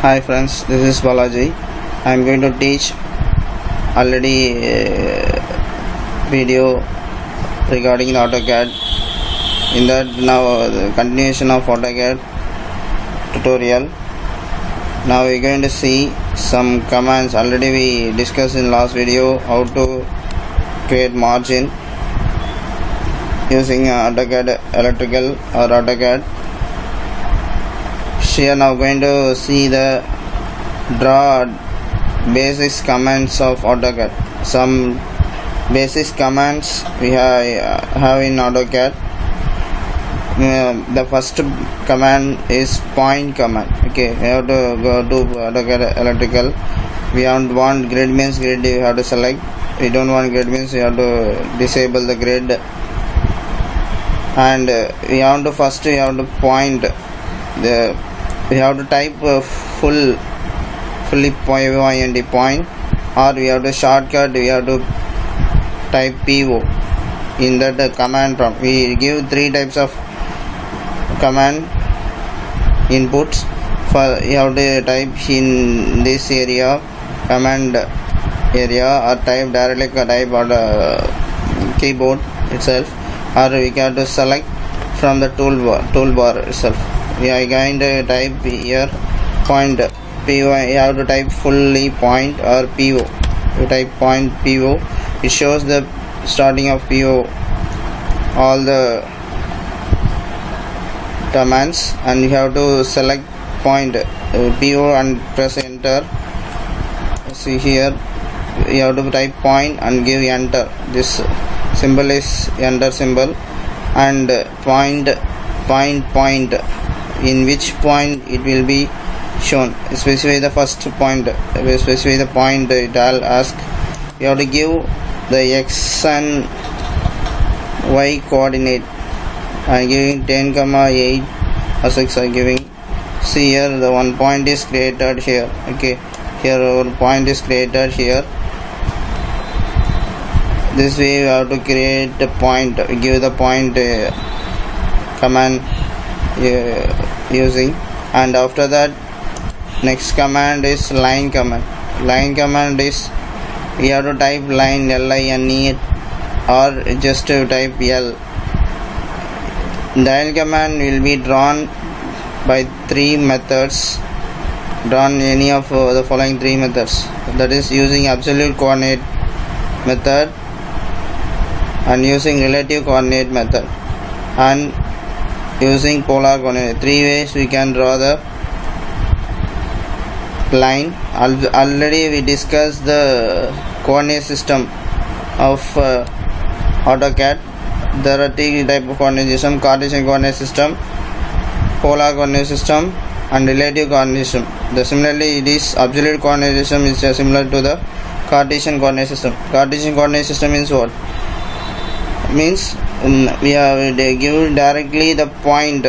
Hi friends, this is Balaji. I am going to teach already uh, video regarding AutoCAD. In that now uh, continuation of AutoCAD tutorial. Now we are going to see some commands. Already we discussed in last video how to create margin using uh, AutoCAD electrical or AutoCAD here now going to see the draw basics commands of AutoCAD. Some basic commands we have, uh, have in AutoCAD. Uh, the first command is point command. Okay we have to go to AutoCAD electrical. We don't want grid means grid you have to select. We don't want grid means you have to disable the grid. And uh, we have to first we have to point the we have to type uh, full fully point point or we have to shortcut we have to type po in that uh, command prompt. We give three types of command inputs. For you have to type in this area command area or type directly type on the keyboard itself. Or we can to select from the toolbar toolbar itself we are going to type here. Point po you have to type fully point or po you type point po it shows the starting of po all the commands and you have to select point uh, po and press enter. See here you have to type point and give enter. This symbol is enter symbol and point point point in which point it will be shown. Specify the first point specify the point it will ask. You have to give the x and y coordinate. I am giving 10 comma 8 or 6 I am giving. See here the one point is created here. Okay. Here our point is created here. This way you have to create the point. Give the point uh, command uh, using. And after that next command is line command. Line command is you have to type line l i n e or just to type l. Dial command will be drawn by three methods. Drawn any of uh, the following three methods. That is using absolute coordinate method and using relative coordinate method. And using polar coordinate three ways we can draw the line. Al- already we discussed the coordinate system of uh, AutoCAD. There are three type of coordinate system Cartesian coordinate system polar coordinate system and relative coordinate system. The similarly it is absolute coordinate system is uh, similar to the Cartesian coordinate system. Cartesian coordinate system means what? Means we have they give directly the point.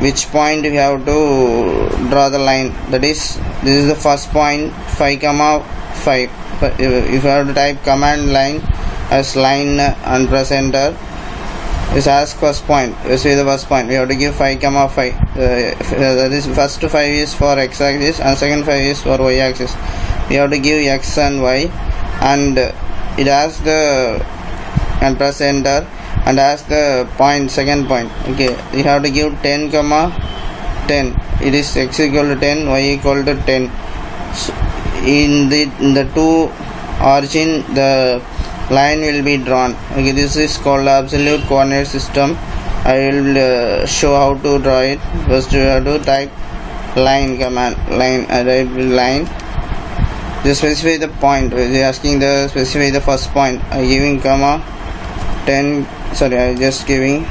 Which point we have to draw the line. That is this is the first point 5 comma 5 but if you have to type command line as line and press enter is ask first point. This is the first point. We have to give 5 comma 5 uh, that is first 5 is for x axis and second 5 is for y axis. We have to give x and y. And it has the and press enter and as the point second point okay you have to give 10 comma 10 it is x equal to 10 y equal to 10 so in the in the two origin the line will be drawn. Okay this is called absolute coordinate system. I will uh, show how to draw it. First you have to type line command line i write line. Just specify the point. They asking the specify the first point. I giving comma 10 sorry i just giving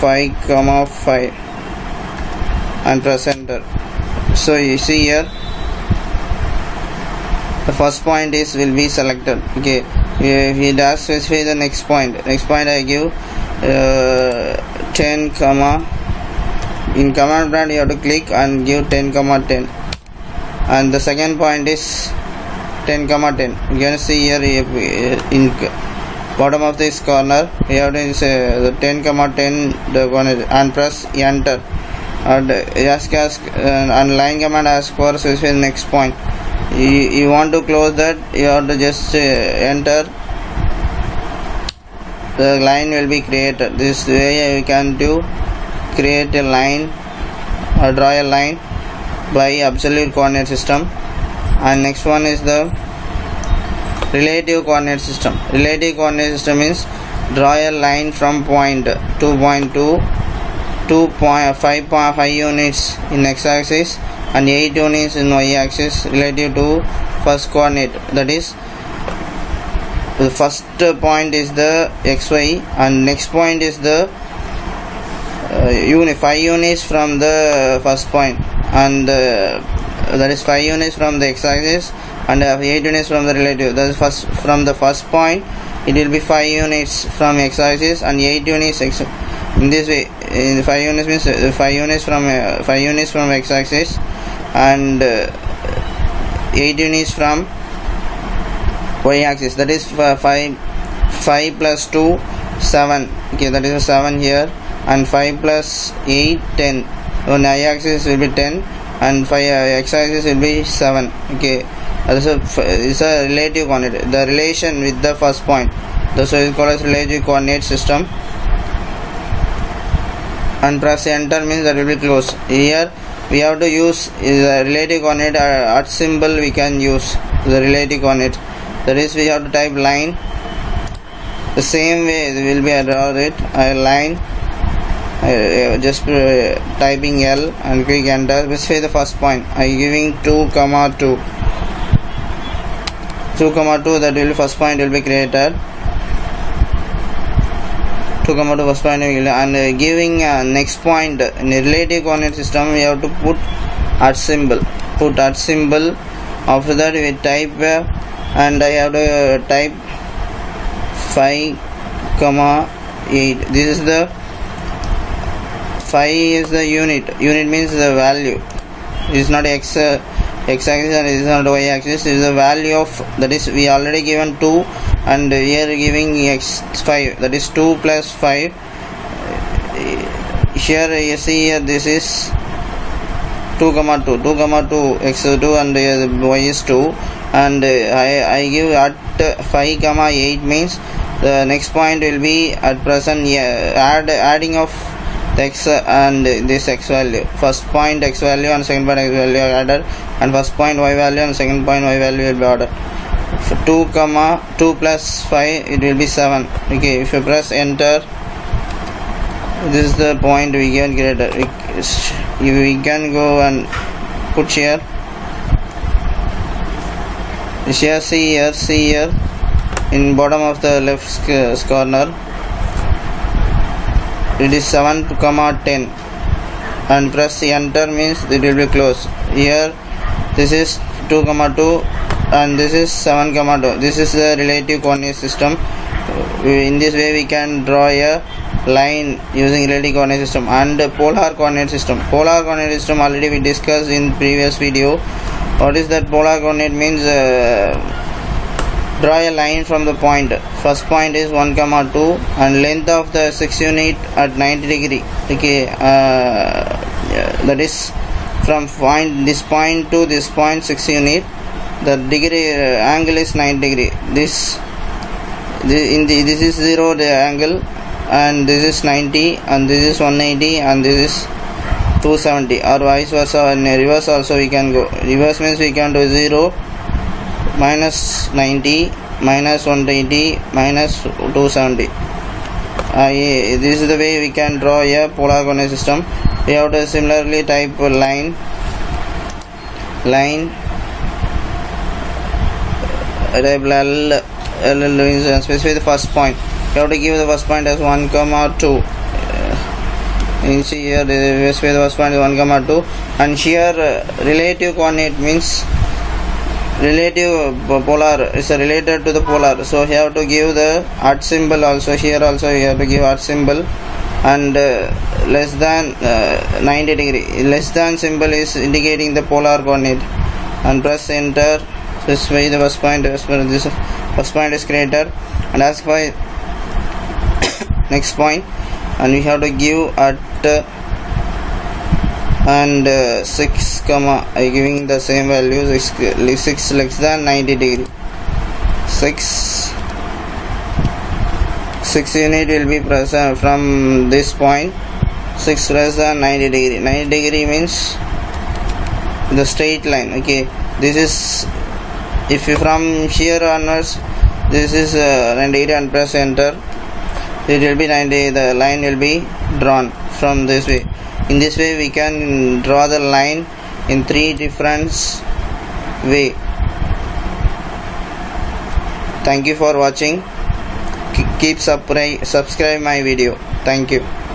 5 comma 5 and press enter so you see here the first point is will be selected. Okay if it does specify the next point next point i give uh, 10 comma in command prompt you have to click and give 10 comma 10 and the second point is 10 comma 10 you can see here in bottom of this corner you have to say the 10 comma 10 the corner and press enter. And ask ask uh, and line command ask for specify next point. You, you want to close that you have to just uh, enter. The line will be created. This way you can do create a line or draw a line by absolute coordinate system. And next one is the relative coordinate system. Relative coordinate system means draw a line from point 2.2 2.5.5 units in x-axis and 8 units in y-axis relative to first coordinate. That is the first point is the xy and next point is the uh, unit 5 units from the first point. And uh, that is 5 units from the x-axis and uh, 8 units from the relative that is first from the first point it will be 5 units from x-axis and 8 units x in this way in 5 units means uh, 5 units from uh, 5 units from x-axis and uh, 8 units from y-axis. That is 5 5 plus 2 7 okay that is a 7 here. And 5 plus 8 10 on y-axis will be 10 and 5 uh, x-axis will be 7 okay this is a relative coordinate. The relation with the first point. This is called as relative coordinate system. And press enter means that will be closed. Here we have to use the relative coordinate uh, at symbol we can use. The relative coordinate. That is we have to type line. The same way we will be draw it. A line. Uh, just uh, typing L and click enter. Specify the first point. I giving 2 comma 2 2 comma 2 that will first point will be created. 2 comma 2 first point will, and uh, giving uh, next point in relative coordinate system we have to put at symbol. Put at symbol. After that we type uh, and I have to type 5 comma 8 this is the 5 is the unit. Unit means the value. It is not x uh, x axis and it is not y axis is the value of that is we already given 2 and here giving x 5 that is 2 plus 5 here you see here this is 2 comma 2 2 comma 2 x 2 and y is 2 and I, I give at 5 comma 8 means the next point will be at present yeah, add adding of the x and this x value. First point x value and second point x value are added. And first point y value and second point y value will be added 2 comma 2 plus 5 it will be 7 okay if you press enter this is the point we can get we can go and put here. Here see here see here. In bottom of the left corner it is 7 comma 10 and press enter means it will be closed. Here this is 2 comma 2 and this is 7 comma 2 this is the relative coordinate system. In this way we can draw a line using relative coordinate system and polar coordinate system. Polar coordinate system already we discussed in previous video. What is that polar coordinate means? Uh, draw a line from the point. First point is 1 comma 2 and length of the 6 unit at 90 degree. Okay uh, that is from point this point to this point 6 unit. The degree uh, angle is 90 degree. This, in the this is 0 the angle and this is 90 and this is 180 and this is 270 or vice versa in reverse also we can go. Reverse means we can do 0 minus 90 minus 180 minus 270 uh, this is the way we can draw a polar coordinate system. We have to similarly type line line L, L, means specify the first point. You have to give the first point as 1 comma 2 you see here the first point is 1 comma 2 and here uh, relative coordinate means relative polar is related to the polar. So have to give the at symbol also here also you have to give at symbol. And uh, less than uh, 90 degree less than symbol is indicating the polar coordinate. And press enter. This way the first point is this first point is created and ask for next point. And we have to give at uh, and uh, 6 comma I giving the same value 6, 6 less than 90 degree. 6 6 unit will be present from this point 6 less than 90 degree. 90 degree means the straight line okay? This is if you from here onwards this is uh, 90 and press enter it will be 90 the line will be drawn from this way in this way we can draw the line in three different way. Thank you for watching. Keep subscribe my video. Thank you